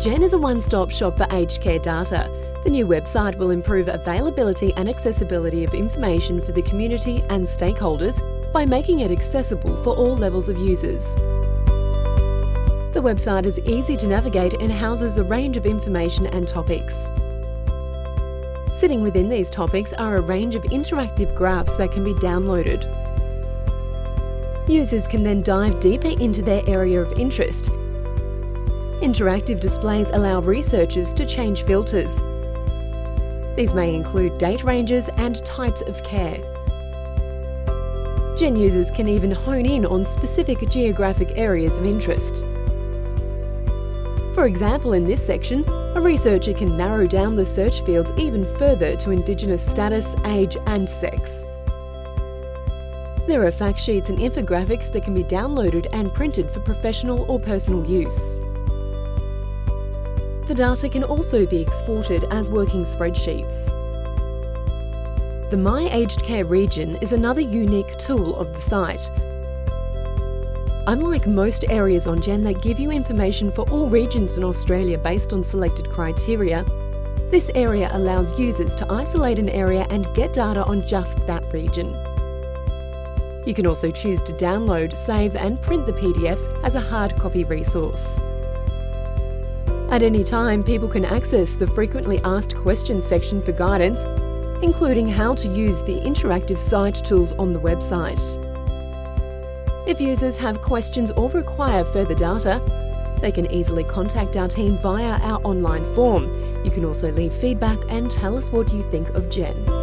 Gen is a one-stop shop for aged care data. The new website will improve availability and accessibility of information for the community and stakeholders by making it accessible for all levels of users. The website is easy to navigate and houses a range of information and topics. Sitting within these topics are a range of interactive graphs that can be downloaded. Users can then dive deeper into their area of interest. Interactive displays allow researchers to change filters. These may include date ranges and types of care. Gen users can even hone in on specific geographic areas of interest. For example, in this section, a researcher can narrow down the search fields even further to Indigenous status, age and sex. There are fact sheets and infographics that can be downloaded and printed for professional or personal use. The data can also be exported as working spreadsheets. The My Aged Care region is another unique tool of the site Unlike most areas on Gen that give you information for all regions in Australia based on selected criteria, this area allows users to isolate an area and get data on just that region. You can also choose to download, save and print the PDFs as a hard copy resource. At any time, people can access the frequently asked questions section for guidance, including how to use the interactive site tools on the website. If users have questions or require further data, they can easily contact our team via our online form. You can also leave feedback and tell us what you think of Gen.